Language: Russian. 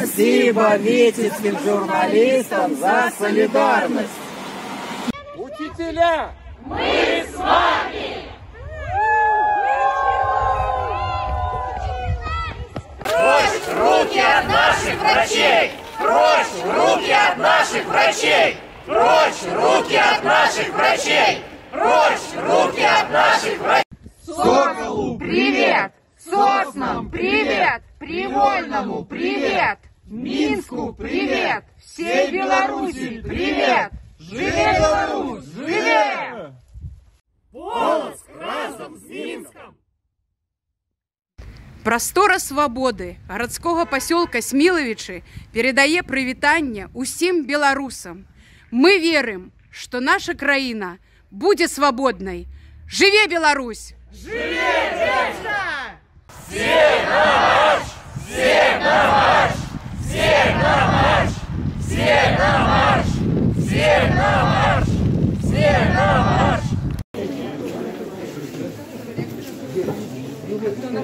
Спасибо витебским журналистам за солидарность. Учителя! Прочь руки от наших врачей! Прочь руки от наших врачей! Прочь руки от наших врачей! Прочь руки от наших врачей! Соколу привет! Соснам привет! Привольному привет! Минску привет! Всей Беларуси привет! Живе Беларусь! Живе! Прастора свабоды гарадскога пасёлка смілавічы перадае прывітанне ўсім беларусам. Мы верым, што наша краіна будзе свабоднай. Жыве Беларусь! И это не